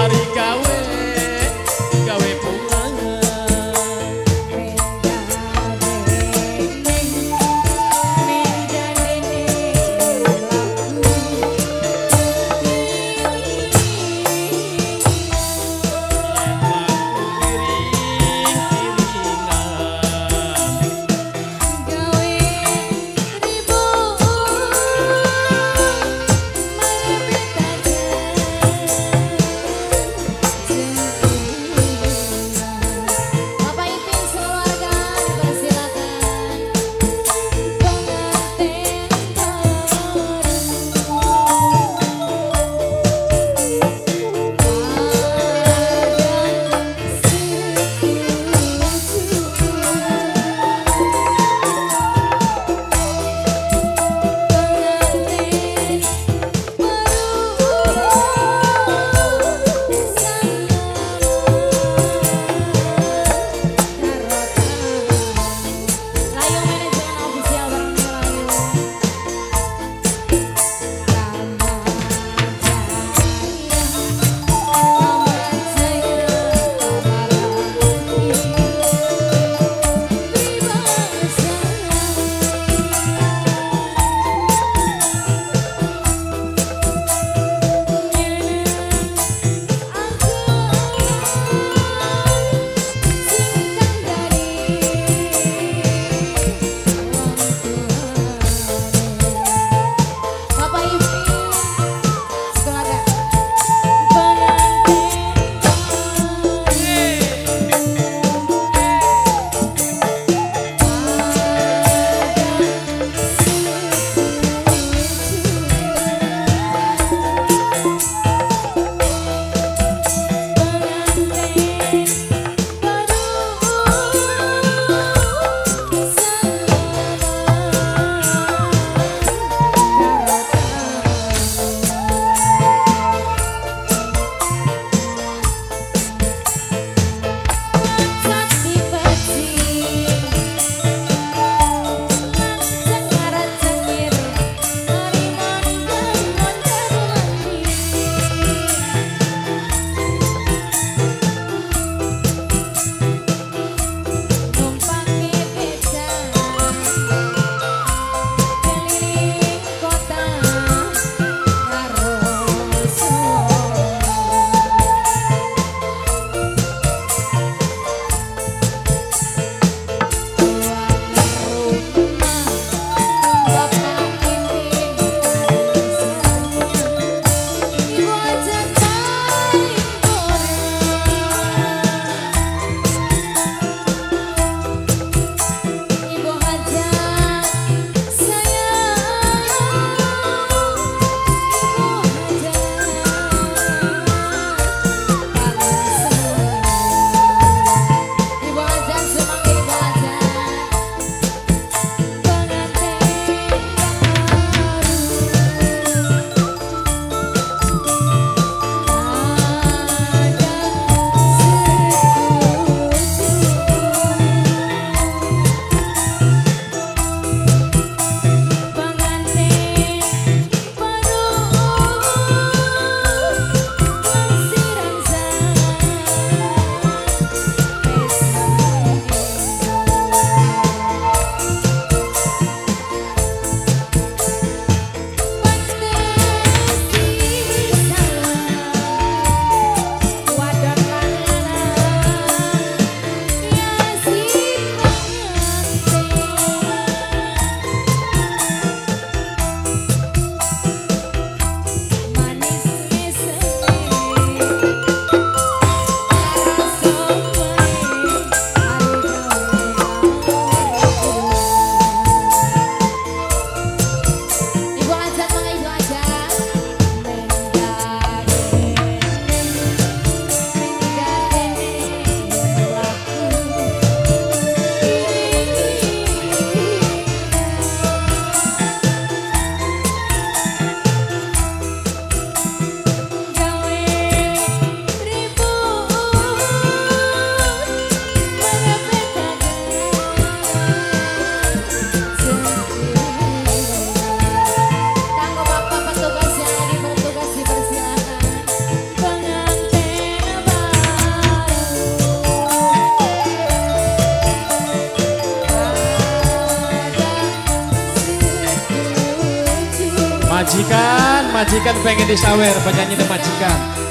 Arikawe. Majikan, majikan pengen disawer penyanyi majikan.